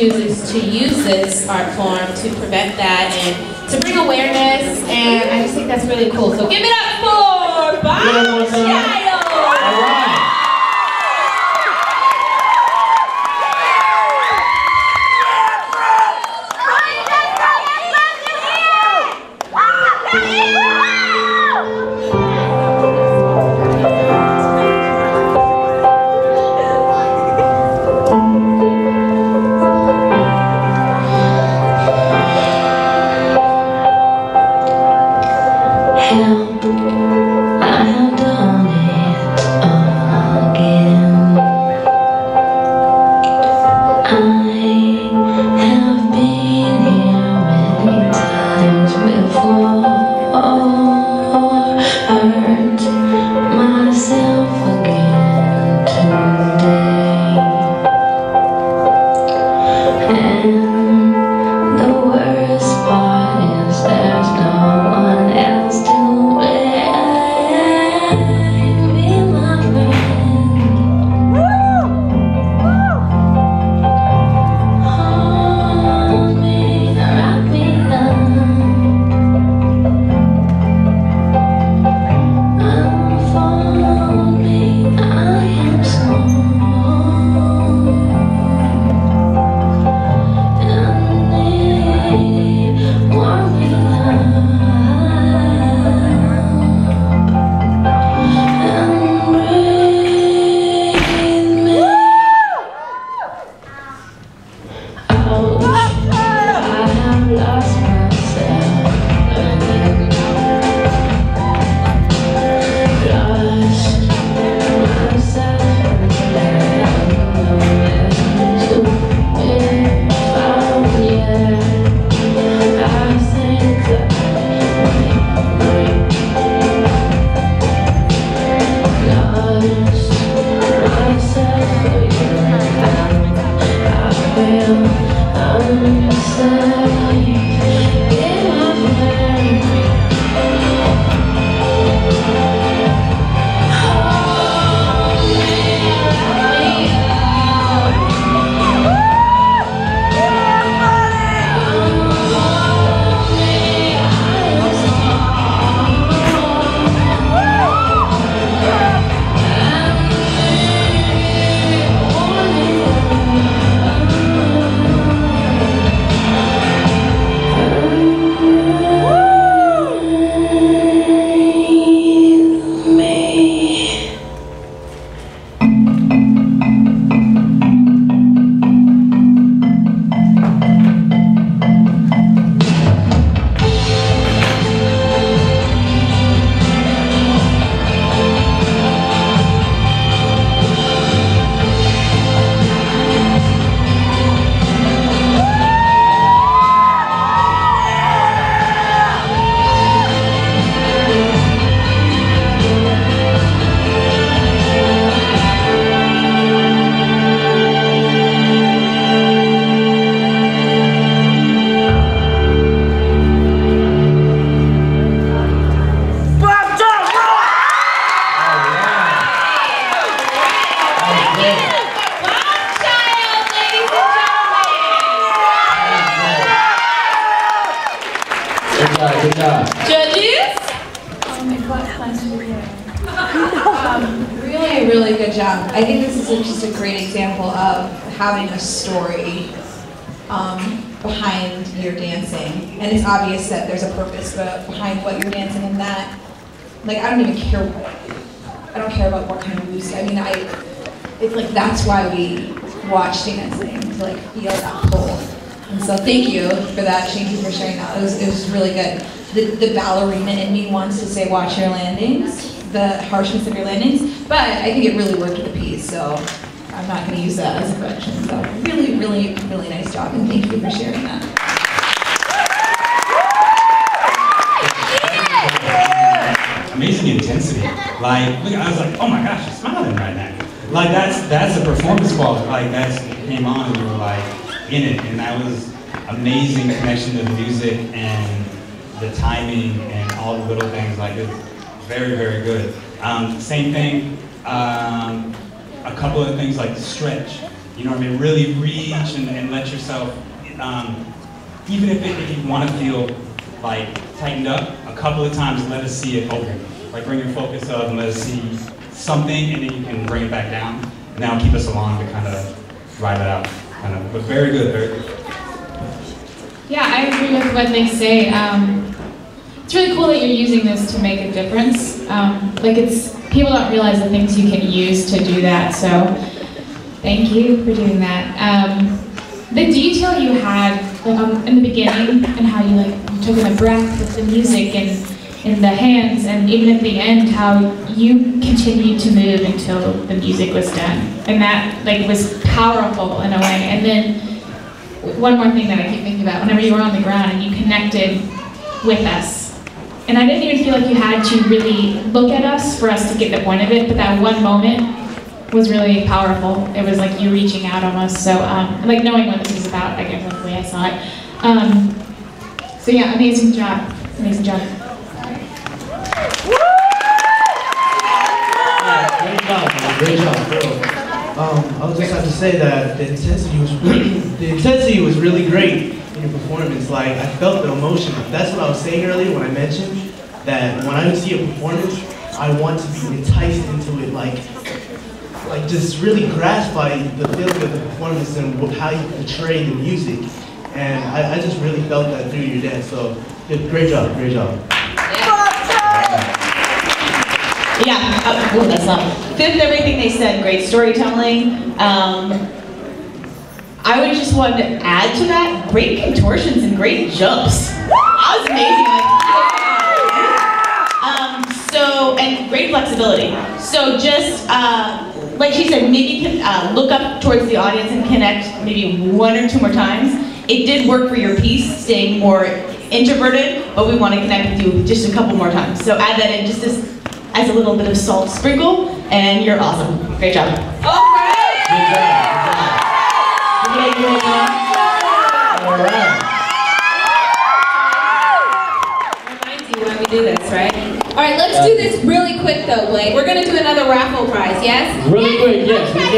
chooses to use this art form to prevent that and to bring awareness, and I just think that's really cool. So give it up for Bob Really, good job. I think this is just a great example of having a story um, behind your dancing. And it's obvious that there's a purpose be- behind what you're dancing and that, like, I don't even care what, I don't care about what kind of music. I mean, I, it's like, that's why we watch dancing, to like feel that pull. And so thank you for that. Thank you for sharing that. It was, it was really good. The, the ballerina in me wants to say, watch your landings, the harshness of your landings, but I think it really worked with the piece, so I'm not going to use that as a correction. So really, really, really nice job, and thank you for sharing that. amazing intensity. Like, look, I was like, oh my gosh, she's smiling right now. Like that's that's the performance quality. Like that's came on and you were like in it, and that was amazing connection to the music and the timing and all the little things. Like it's very very good. Um, same thing. Um, a couple of things like stretch. You know what I mean? Really reach and, and let yourself, um, even if, it, if you want to feel like tightened up, a couple of times let us see it open. Like bring your focus up and let us see something and then you can bring it back down. And that'll keep us along to kind of ride it out. Kind of, but very good, very good. Yeah, I agree with what they say. Um, it's really cool that you're using this to make a difference. Um, like it's people don't realize the things you can use to do that. So thank you for doing that. Um, the detail you had like um, in the beginning and how you like took in a breath with the music and in the hands and even at the end how you continued to move until the music was done and that like was powerful in a way and then one more thing that I keep thinking about, whenever you were on the ground and you connected with us. And I didn't even feel like you had to really look at us for us to get the point of it, but that one moment was really powerful. It was like you reaching out almost. So, um, like knowing what this was about, I guess hopefully I saw it. Um, so yeah, amazing job. Amazing job. Great job. Great job. Um, I would just have to say that the intensity was the intensity was really great your performance. Like I felt the emotion. That's what I was saying earlier when I mentioned that when I see a performance, I want to be enticed into it. Like, like just really grasped by the feeling of the performance and how you portray the music. And I, I just really felt that through your dance. So, great job, great job. Yeah, ooh, that's not. Fifth, everything they said, great storytelling. Um, I would just want to add to that, great contortions and great jumps. That was amazing. Like, um, so, and great flexibility. So just, uh, like she said, maybe con- uh, look up towards the audience and connect maybe one or two more times. It did work for your piece, staying more introverted, but we want to connect with you just a couple more times. So add that in just as as a little bit of salt sprinkle, and you're awesome. Great job. All right. Good job. Good job. Give it up, girl, man. All right. Reminds you when we do this, right? All right, let's do this really quick though, Blake. We're gonna do another raffle prize, yes? Really quick, yes.